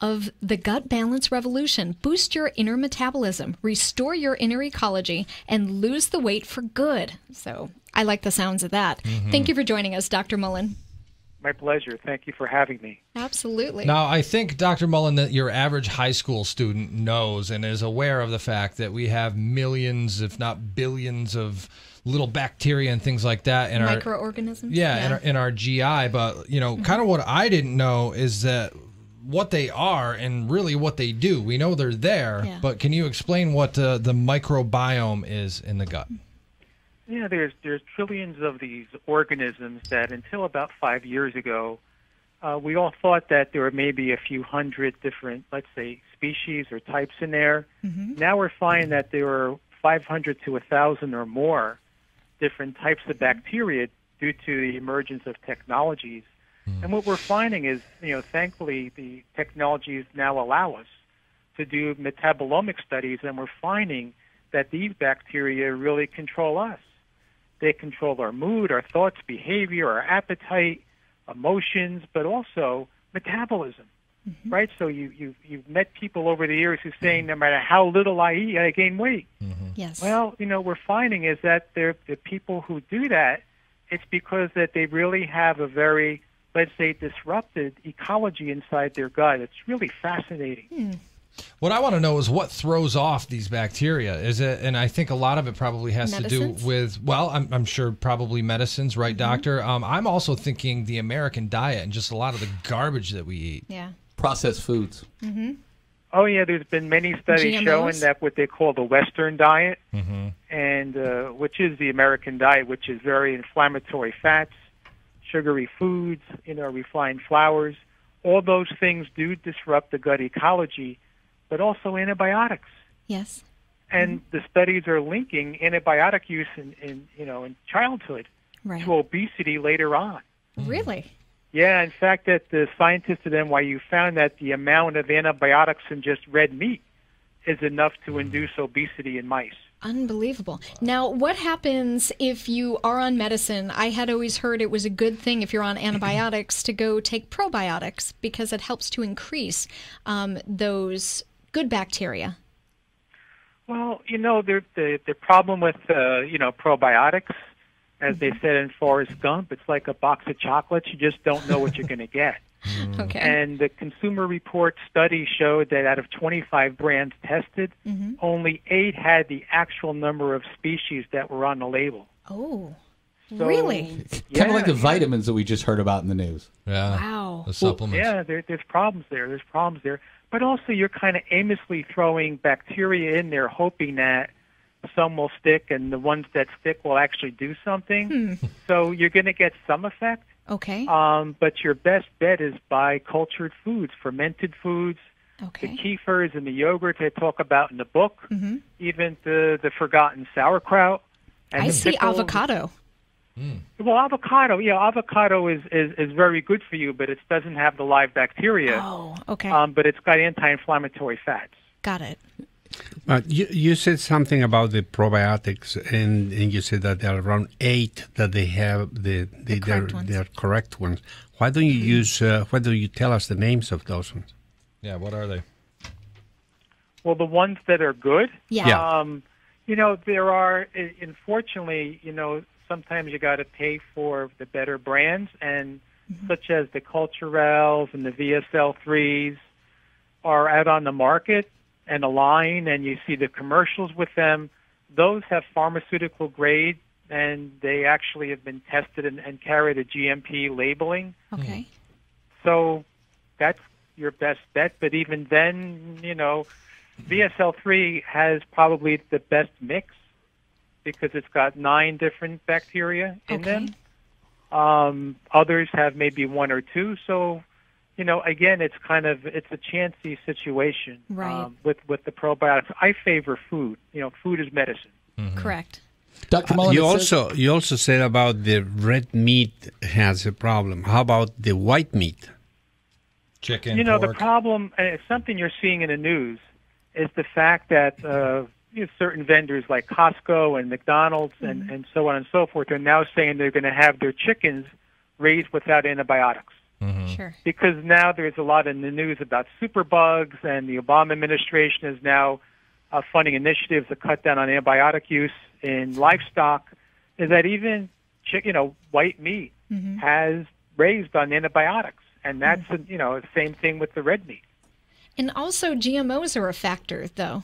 of The Gut Balance Revolution Boost Your Inner Metabolism, Restore Your Inner Ecology, and Lose the Weight for Good. So I like the sounds of that. Mm-hmm. Thank you for joining us, Dr. Mullin. My pleasure. Thank you for having me. Absolutely. Now, I think, Dr. Mullin, that your average high school student knows and is aware of the fact that we have millions, if not billions, of little bacteria and things like that in our Microorganisms. yeah, In, our, in our GI. But you know, kind of what I didn't know is that what they are and really what they do. We know they're there, Yeah. but can you explain what uh, the microbiome is in the gut? Yeah, there's there's trillions of these organisms that until about five years ago, uh, we all thought that there were maybe a few hundred different, let's say, species or types in there. Mm-hmm. Now we're finding that there are 500 to 1,000 or more different types of mm-hmm. bacteria due to the emergence of technologies. Mm. And what we're finding is, you know, thankfully the technologies now allow us to do metabolomic studies, and we're finding that these bacteria really control us. They control our mood, our thoughts, behavior, our appetite, emotions, but also metabolism. Mm-hmm. Right? So you, you, you've met people over the years who saying no matter how little I eat, I gain weight. Mm-hmm. Yes. Well, you know, we're finding is that they're, the people who do that, it's because that they really have a very, let's say, disrupted ecology inside their gut. It's really fascinating. Hmm. What I want to know is what throws off these bacteria. Is it, and I think a lot of it probably has to do with, well, I'm, I'm sure probably medicines, right, doctor? Um, I'm also thinking the American diet and just a lot of the garbage that we eat. Yeah. Processed foods. Mm-hmm. Oh yeah, there's been many studies GMOs? showing that what they call the Western diet, Mm-hmm. and uh, which is the American diet, which is very inflammatory fats, sugary foods, you know, refined flours. All those things do disrupt the gut ecology, but also antibiotics. Yes. And mm-hmm. the studies are linking antibiotic use in, in you know in childhood Right. to obesity later on. Mm. Really? Yeah, in fact, that the scientists at NYU found that the amount of antibiotics in just red meat is enough to mm. induce obesity in mice. Unbelievable. Now, what happens if you are on medicine? I had always heard it was a good thing if you're on antibiotics to go take probiotics because it helps to increase um, those good bacteria. Well, you know, the the, the problem with uh, you know probiotics, as they said in Forrest Gump, it's like a box of chocolates. You just don't know what you're going to get. Okay. And the Consumer Report study showed that out of 25 brands tested, Mhm. only eight had the actual number of species that were on the label. Oh, So- really? Kind of like the Yeah. vitamins that we just heard about in the news. Yeah. Wow. The supplements. Yeah, there, there's problems there. There's problems there. But also, you're kind of aimlessly throwing bacteria in there, hoping that some will stick, and the ones that stick will actually do something. Hmm. So you're going to get some effect. Okay. Um, but your best bet is buy cultured foods, fermented foods, Okay. the kefirs and the yogurt they talk about in the book, hmm even the the forgotten sauerkraut. And I see pickles. avocado. Well, avocado, yeah, avocado is, is, is very good for you, but it doesn't have the live bacteria. Oh, okay. Um, but it's got anti-inflammatory fats. Got it. Uh, you, you said something about the probiotics, and, and you said that there are around eight that they have the, the, correct they're, ones. they're correct ones. Why don't you use? Uh, why don't you tell us the names of those ones? Yeah, what are they? Well, the ones that are good, Yeah. Yeah. um, you know, there are. Unfortunately, you know, sometimes you got to pay for the better brands, and mm-hmm. such as the Culturelles and the VSL threes are out on the market and a line, and you see the commercials with them. Those have pharmaceutical grade, and they actually have been tested and, and carry a GMP labeling. Okay. Mm. So that's your best bet. But even then, you know, VSL3 has probably the best mix because it's got nine different bacteria in Okay. them. Um, others have maybe one or two. So, you know, again, it's kind of it's a chancy situation Right. um, with with the probiotics. I favor food. You know, food is medicine. Correct. Dr. Uh, you it says- also you also said about the red meat has a problem. How about the white meat? Chicken, you know, the problem, and it's something you're seeing in the news, is the fact that uh, you know, certain vendors like Costco and McDonald's and, and so on and so forth are now saying they're going to have their chickens raised without antibiotics. Sure. Because now there's a lot in the news about superbugs, and the Obama administration is now uh, funding initiatives to cut down on antibiotic use in livestock. Is that even, chick, you know, white meat Mm-hmm. has raised on antibiotics, and that's you know the same thing with the red meat. And also GMOs are a factor, though.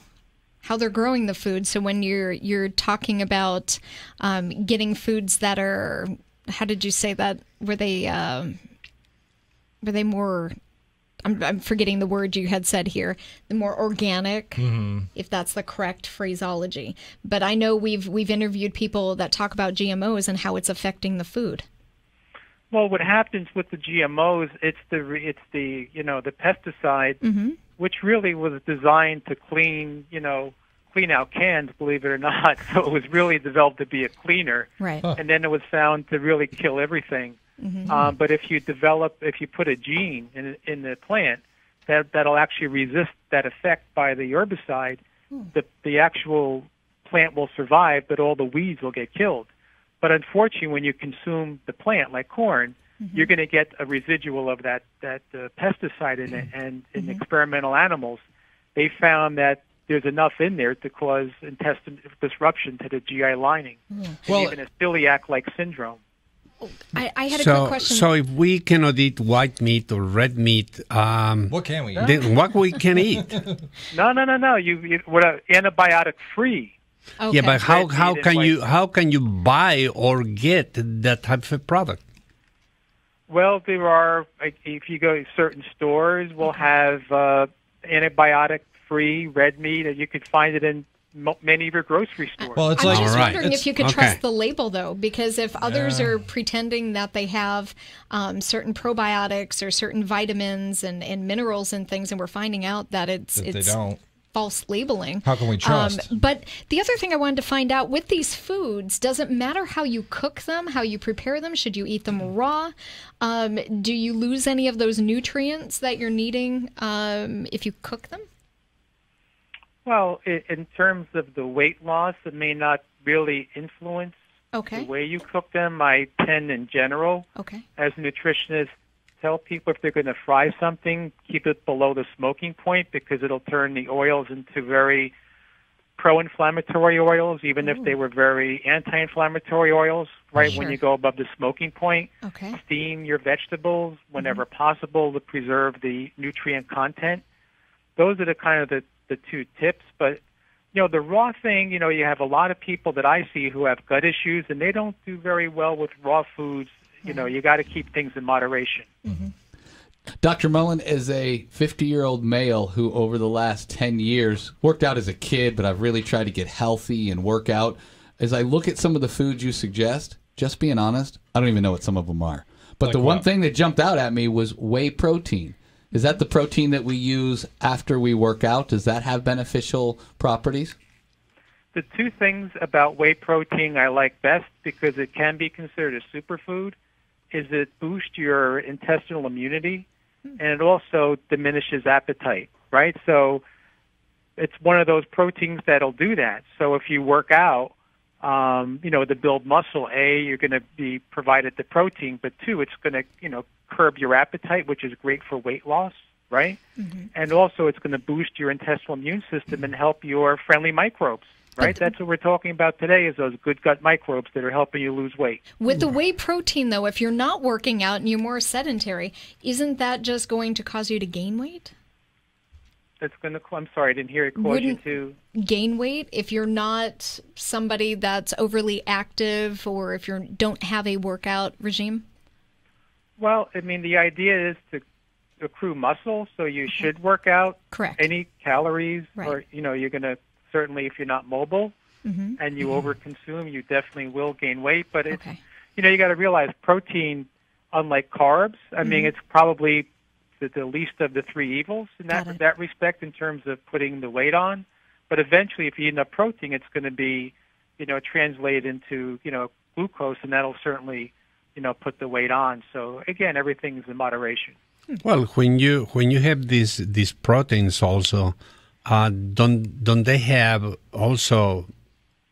How they're growing the food. So when you're you're talking about um, getting foods that are, how did you say that? Were they um, were they more? I'm, I'm forgetting the word you had said here. The more organic, Mm-hmm. if that's the correct phraseology. But I know we've we've interviewed people that talk about GMOs and how it's affecting the food. Well, what happens with the GMOs? It's the it's the you know the pesticide, Mm-hmm. Which really was designed to clean you know clean out cans, believe it or not. So it was really developed to be a cleaner, Right. and then it was found to really kill everything. Mhm. Um, but if you develop, if you put a gene in in the plant, that that'll actually resist that effect by the herbicide. The the actual plant will survive, but all the weeds will get killed. But unfortunately, when you consume the plant, like corn, you're going to get a residual of that that uh, pesticide in it. And in experimental animals, they found that there's enough in there to cause intestinal disruption to the GI lining, and Well- even a celiac-like syndrome. I, I had a so, quick question. so if we cannot eat white meat or red meat, um, What can we eat? Then what we can eat? No, no, no, no. You, you what a antibiotic free. Yeah, but how Red how can you how can you buy or get that type of product? Well, there are. like, If you go to certain stores, we'll have uh, antibiotic-free red meat, and you could find it in mo- many of your grocery stores. Well, it's I'm like just Alright. wondering if you could Okay. trust the label though, because if others Yeah. are pretending that they have um, certain probiotics or certain vitamins and, and minerals and things, and we're finding out that it's That they it's don't. False labeling. How can we trust? Um, but the other thing I wanted to find out with these foods, doesn't matter how you cook them, how you prepare them. Should you eat them raw? Um, do you lose any of those nutrients that you're needing um, if you cook them? Well, in terms of the weight loss, it may not really influence Okay. the way you cook them. I tend, in general, Okay. as a nutritionist, tell people if they're going to fry something, keep it below the smoking point because it'll turn the oils into very pro-inflammatory oils, even if they were very anti-inflammatory oils. Right when you go above the smoking point, Okay. steam your vegetables whenever mm-hmm. possible to preserve the nutrient content. Those are the kind of the, the two tips. But you know, the raw thing, you know, you have a lot of people that I see who have gut issues and they don't do very well with raw foods. You know, you got to keep things in moderation. Mm-hmm. Dr. Mullin is a 50 year old male who, over the last 10 years, worked out as a kid, but I've really tried to get healthy and work out. As I look at some of the foods you suggest, just being honest, I don't even know what some of them are. But Like the one what? thing that jumped out at me was whey protein. Is that the protein that we use after we work out? Does that have beneficial properties? The two things about whey protein I like best because it can be considered a superfood is it boosts your intestinal immunity and it also diminishes appetite, right? So it's one of those proteins that'll do that. So if you work out, um, you know, to build muscle, A, you're going to be provided the protein, but two, it's going to, you know, curb your appetite, which is great for weight loss, right? And also it's going to boost your intestinal immune system and help your friendly microbes, right? That's what we're talking about today is those good gut microbes that are helping you lose weight. With the whey protein, though, if you're not working out and you're more sedentary, isn't that just going to cause you to gain weight? That's going to, I'm sorry, I didn't hear it cause Wouldn't- you to. Gain weight if you're not somebody that's overly active or if you don't have a workout regime? Well, I mean, the idea is to accrue muscle, so you should work out. Correct. Any calories, Right. or you know, you're going to certainly if you're not mobile Mm-hmm. and you overconsume, you definitely will gain weight. But it's you know, you got to realize protein, unlike carbs, I mean, Mhm. it's probably the, the least of the three evils in that that respect in terms of putting the weight on. But eventually, if you eat enough protein, it's going to be, you know, translate into you know glucose, and that'll certainly, you know, put the weight on. So again, everything's in moderation. Well, when you when you have these these proteins also, uh, don't don't they have also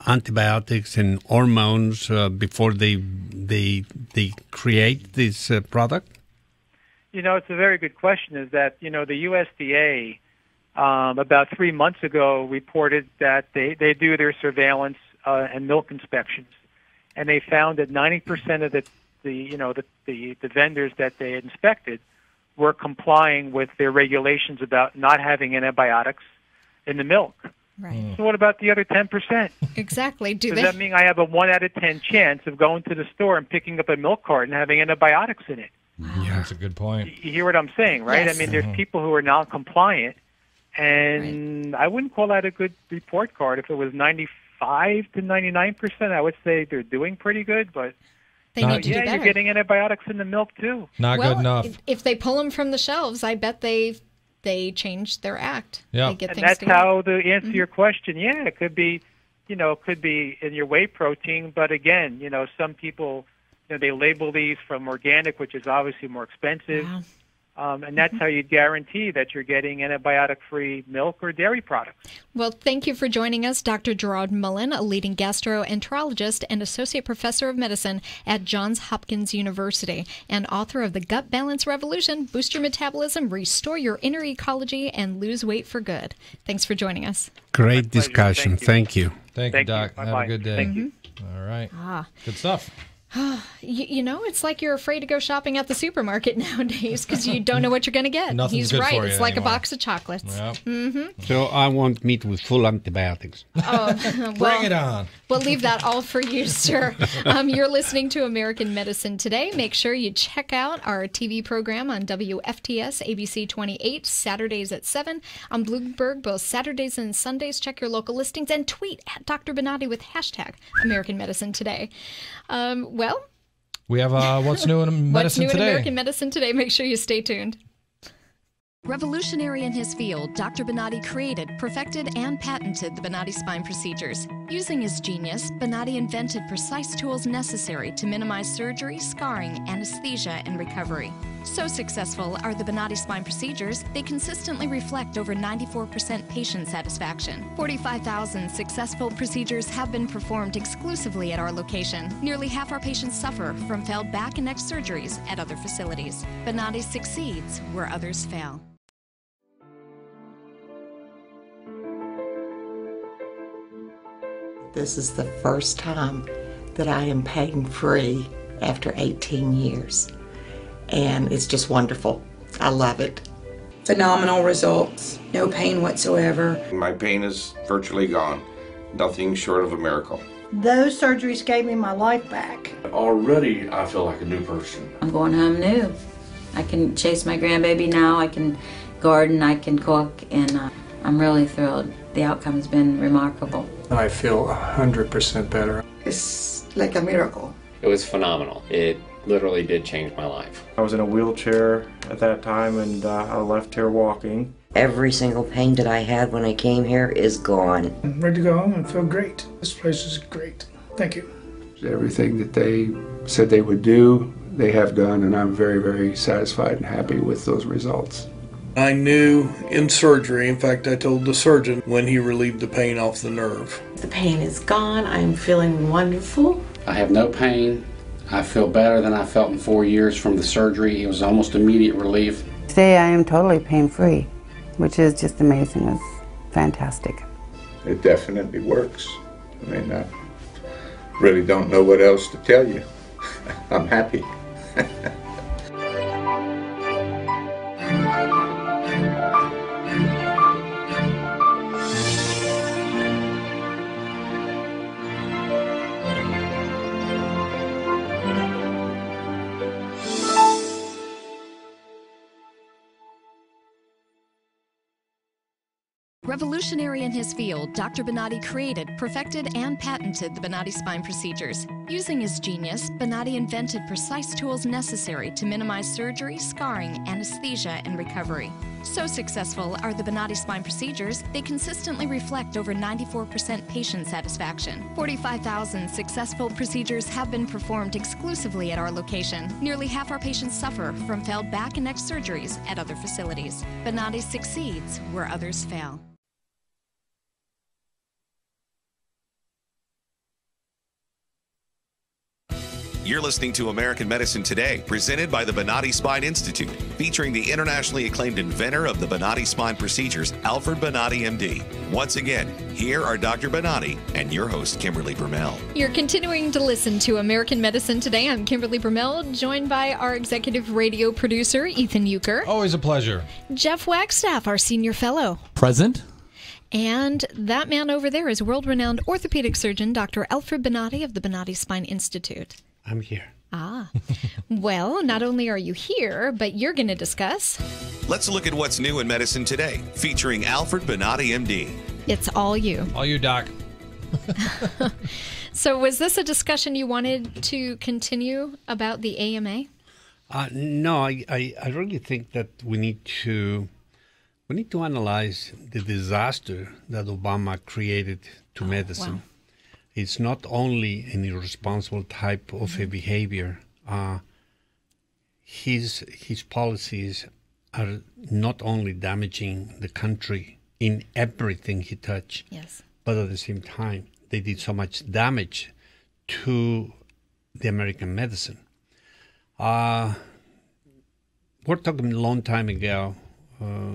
antibiotics and hormones uh, before they they they create this uh, product? You know, it's a very good question. Is that you know the USDA um, about three months ago reported that they they do their surveillance uh, and milk inspections, and they found that 90% of the the you know the the, the vendors that they inspected were complying with their regulations about not having antibiotics in the milk. Right. So what about the other ten percent? Exactly. Do Does they? that mean I have a one out of ten chance of going to the store and picking up a milk carton and having antibiotics in it? Yeah, that's a good point. You hear what I'm saying, right? Yes. I mean, there's Mhm. people who are non-compliant, and I wouldn't call that a good report card. If it was 95 to 99 percent, I would say they're doing pretty good. But They uh, need to do yeah, better. you're getting antibiotics in the milk too. Not well, good enough. If, if they pull them from the shelves, I bet they they change their act. Yeah. They get and things that's together. how to answer mm-hmm. your question. Yeah, it could be, you know, it could be in your whey protein, but again, you know, some people, you know, they label these from organic, which is obviously more expensive. Wow. Um, and that's how you guarantee that you're getting antibiotic-free milk or dairy products. Well, thank you for joining us, Dr. Gerard Mullin, a leading gastroenterologist and associate professor of medicine at Johns Hopkins University, and author of The Gut Balance Revolution Boost Your Metabolism, Restore Your Inner Ecology, and Lose Weight for Good. Thanks for joining us. Great discussion. Thank you. Thank, you, Thank you. Doc. Have Bye-bye. a good day. Thank you. All right. Ah. Good stuff. you, you know, it's like you're afraid to go shopping at the supermarket nowadays because you don't know what you're going to get. He's good right. for It's you like anymore. a box of chocolates. Yep. Mm-hmm. So I want meat with full antibiotics. Oh, well, it on. We'll leave that all for you, sir. Um, you're listening to American Medicine Today. Make sure you check out our TV program on WFTS ABC 28, Saturdays at 7, on Bloomberg, both Saturdays and Sundays. Check your local listings and tweet at Dr. Bonati with hashtag American Medicine Today. Um, well, We have uh, what's new in medicine what's new in. American Medicine Today? Make sure you stay tuned. Revolutionary in his field, Dr. Bonati created, perfected, and patented the Bonati spine procedures. Using his genius, Bonati invented precise tools necessary to minimize surgery, scarring, anesthesia, and recovery. So successful are the Bonati spine procedures, they consistently reflect over 94% patient satisfaction. 45,000 successful procedures have been performed exclusively at our location. Nearly half our patients suffer from failed back and neck surgeries at other facilities. Bonati succeeds where others fail. This is the first time that I am pain free after 18 years. And it's just wonderful. I love it. Phenomenal results, no pain whatsoever. My pain is virtually gone. Nothing short of a miracle. Those surgeries gave me my life back. Already, I feel like a new person. I'm going home new. I can chase my grandbaby now. I can garden. I can cook, and uh, I'm really thrilled. The outcome's been remarkable. I feel 100% better. It's like a miracle. It was phenomenal. It literally did change my life. I was in a wheelchair at that time and uh, I left here walking. Every single pain that I had when I came here is gone. I'm ready to go home and feel great. This place is great. Thank you. Everything that they said they would do, they have done, and I'm very, very satisfied and happy with those results. I knew in surgery, in fact, I told the surgeon when he relieved the pain off the nerve. The pain is gone. I'm feeling wonderful. I have no pain. I feel better than I felt in four years from the surgery. It was almost immediate relief. Today I am totally pain free, which is just amazing. It's fantastic. It definitely works. I mean, I really don't know what else to tell you. I'm happy. Revolutionary in his field, Dr. Bonati created, perfected, and patented the Bonati spine procedures. Using his genius, Bonati invented precise tools necessary to minimize surgery, scarring, anesthesia, and recovery. So successful are the Bonati spine procedures, they consistently reflect over 94% patient satisfaction. 45,000 successful procedures have been performed exclusively at our location. Nearly half our patients suffer from failed back and neck surgeries at other facilities. Bonati succeeds where others fail. You're listening to American Medicine Today, presented by the Bonati Spine Institute, featuring the internationally acclaimed inventor of the Bonati spine procedures, Alfred Bonati, MD. Once again, here are Dr. Bonati and your host, Kimberly Brumell. You're continuing to listen to American Medicine Today. I'm Kimberly Brumell, joined by our executive radio producer, Ethan Euchre. Always a pleasure. Jeff Wagstaff, our senior fellow. Present. And that man over there is world renowned orthopedic surgeon, Dr. Alfred Bonati of the Bonati Spine Institute. I'm here. Ah. well, not only are you here, but you're going to discuss. Let's look at what's new in medicine today, featuring Alfred Bonati, MD. It's all you. All you, Doc. so, was this a discussion you wanted to continue about the AMA? Uh, no, I, I, I really think that we need to we need to analyze the disaster that Obama created to Oh, medicine. wow. It's not only an irresponsible type of Mm-hmm. a behavior. Uh, his his policies are not only damaging the country in everything he touched, Yes. but at the same time, they did so much damage to the American medicine. Uh, we're talking a long time ago uh,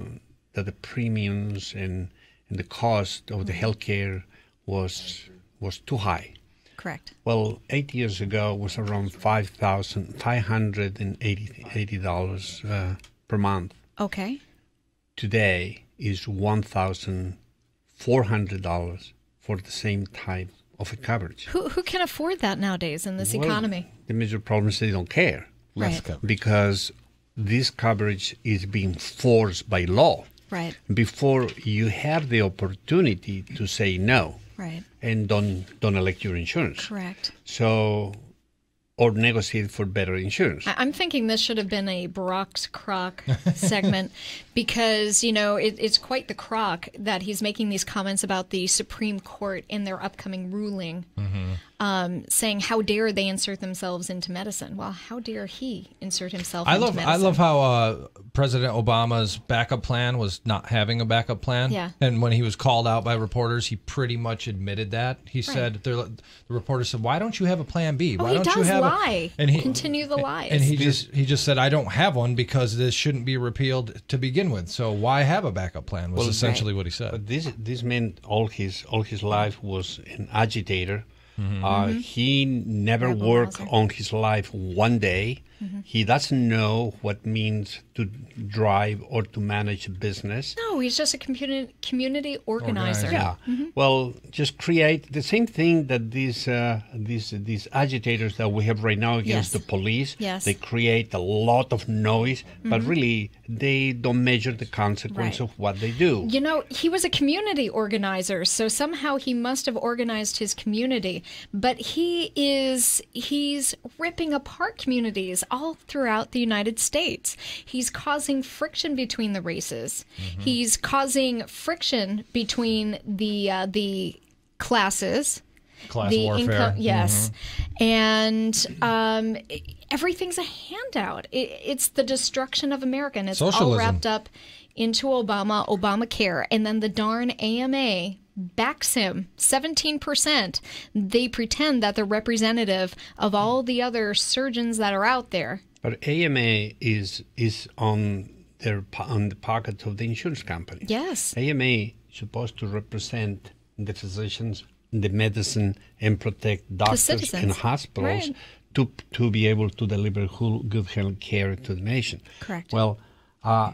that the premiums and, and the cost of the healthcare was was too high. Correct. Well, eight years ago it was around five thousand five hundred and eighty eighty dollars uh, per month. Okay. Today is one thousand four hundred dollars for the same type of a coverage. Who, who can afford that nowadays in this Well, economy? The major problem is they don't care. Less Right. coverage. Because this coverage is being forced by law. Right. Before you have the opportunity to say no Right. and don't don't elect your insurance. Correct. So or negotiate for better insurance. I- I'm thinking this should have been a Brock's Croc segment because, you know, it, it's quite the crock that he's making these comments about the Supreme Court in their upcoming ruling, mm-hmm. Um, saying how dare they insert themselves into medicine. Well, how dare he insert himself I into love medicine? I love how uh, President Obama's backup plan was not having a backup plan. Yeah. And when he was called out by reporters, he pretty much admitted that. He said the reporter said, "Why don't you have a plan B? Oh, Why he don't does you have lie. A, and he Continue the lies. And he just he just said, "I don't have one because this shouldn't be repealed to begin with. So why have a backup plan?" Was Well, essentially what he said. But this this man all his all his life was an agitator. Mhm. Uh, Mhm. He never Rebel worked rouser. on his life one day. Mhm. He doesn't know what means to drive or to manage a business. no, he's just a community community organizer. Yeah. Mhm. Well, just create the same thing that these uh, these these agitators that we have right now against Yes. the police. Yes. They create a lot of noise, but Mhm. really they don't measure the consequence Right. of what they do. You know, he was a community organizer, so somehow he must have organized his community. But he is he's ripping apart communities all throughout the United States. He's causing friction between the races. He's causing friction between the uh, the classes. Class the warfare. income, yes, Mhm. and um, everything's a handout. It, it's the destruction of America, and it's all wrapped up into Obama, Obamacare, and then the darn AMA backs him 17%. They pretend that they're representative of all the other surgeons that are out there. But AMA is is on their on the pocket of the insurance company. Yes. AMA is supposed to represent the physicians, the medicine, and protect doctors and hospitals Right. to to be able to deliver good health care to the nation. Correct. Well, uh,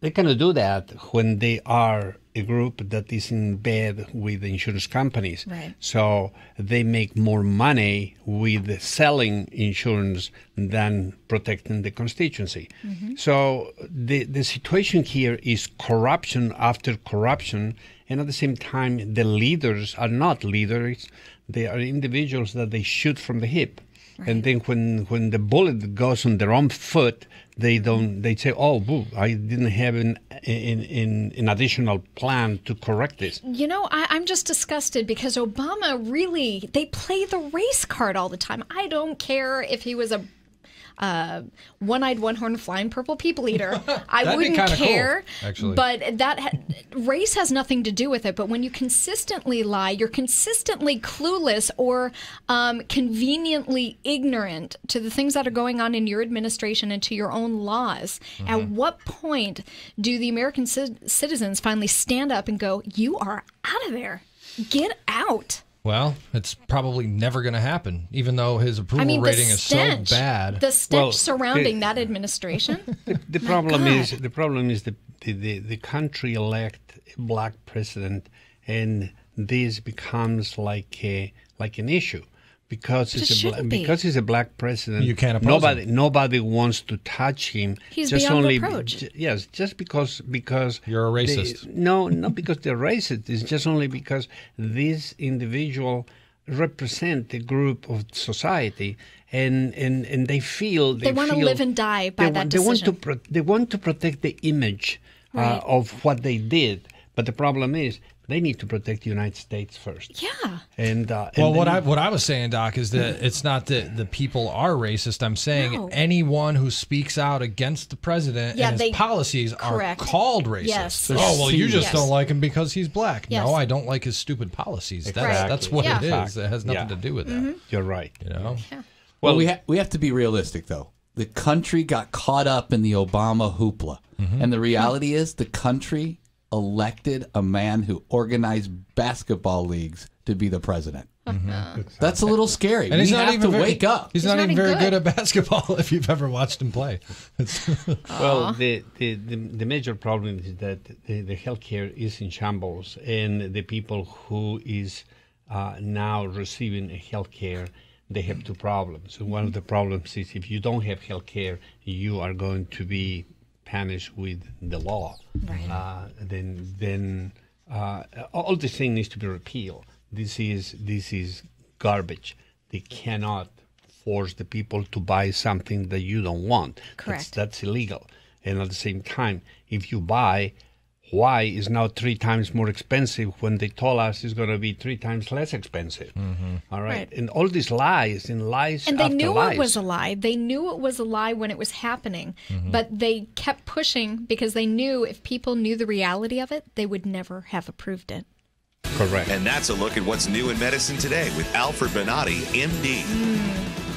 they cannot do that when they are a group that is in bed with insurance companies. Right. So they make more money with selling insurance than protecting the constituency. Mm-hmm. So the the situation here is corruption after corruption, and at the same time, the leaders are not leaders; they are individuals that they shoot from the hip. And then when when the bullet goes on their own foot, they don't. They say, "Oh, boo, I didn't have an an, an, an additional plan to correct this." You know, I, I'm just disgusted because Obama really, they play the race card all the time. I don't care if he was a uh, one-eyed, one-horned, flying purple people eater, I wouldn't kinda cool, care. actually. But that ha- race has nothing to do with it. But when you consistently lie, you're consistently clueless or um, conveniently ignorant to the things that are going on in your administration and to your own laws. At Mm-hmm. what point do the American ci- citizens finally stand up and go, "You are out of there. Get out." Well, it's probably never going to happen, even though his approval I mean, rating stench, is so bad. the stench surrounding that administration. The My problem God. is the problem is the, the, the, the country elect a black president, and this becomes like a like an issue because But it's a bla- be. because he's a black president. You can't oppose nobody him. nobody wants to touch him. He's just beyond only reproach. j- yes, just because because You're a they- racist. no, not because they're racist. It's just only because this individual represent a group of society and and, and they feel They wanna live and die by they, that want- they want to pro- they want to protect the image Right. uh, of what they did but the problem is they need to protect the United States first Yeah. and uh, Well, what I what I was saying, Doc, is that it's not that the people are racist. I'm saying No. anyone who speaks out against the president Yeah, and his they- policies correct. are called racist. Yes. Oh well, you just Yes. don't like him because he's black. Yes. No, I don't like his stupid policies. That's Exactly. that's what Yeah. it is. It has nothing Yeah. to do with that. Mm-hmm. you're right You know. Well, Well- we ha- we have to be realistic though. The country got caught up in the Obama hoopla, and the reality is the country elected a man who organized basketball leagues to be the president. That's a little scary. And we he's not have even to very, wake up. He's, He's not, not even even very good. good. at basketball. If you've ever watched him play, Well, the, the, the, the major problem is that the, the healthcare is in shambles, and the people who is uh, now receiving healthcare, they have two problems. One of the problems is if you don't have healthcare, you are going to be punished with the law. Right. Uh, then, then uh, all this thing needs to be repealed. This is this is garbage. They cannot force the people to buy something that you don't want. That's, Correct. that's illegal. And at the same time, if you buy, why is now three times more expensive when they told us it's going to be three times less expensive? Mm-hmm. All right? Right. And all these lies and lies And they after knew lies. it was a lie. They knew it was a lie when it was happening, mm-hmm. but they kept pushing because they knew if people knew the reality of it, they would never have approved it. Correct. And that's a look at what's new in medicine today with Alfred Bonati, MD. Mm.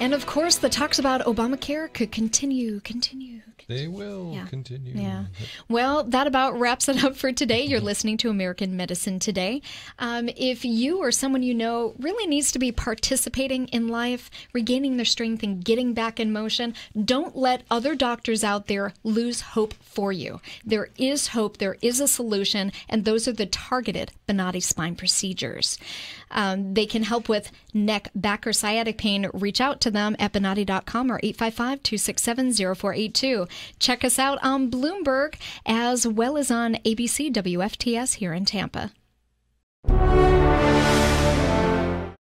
And of course, the talks about Obamacare could continue, continue. they will Yeah. continue. Yeah. Well, that about wraps it up for today. You're listening to American Medicine Today. Um, if you or someone you know really needs to be participating in life, regaining their strength, and getting back in motion, don't let other doctors out there lose hope for you. There is hope, there is a solution, and those are the targeted Bonati spine procedures. Um, they can help with neck, back, or sciatic pain. Reach out to them at Bonati.com or 855 267 0482. Check us out on Bloomberg as well as on ABC WFTS here in Tampa.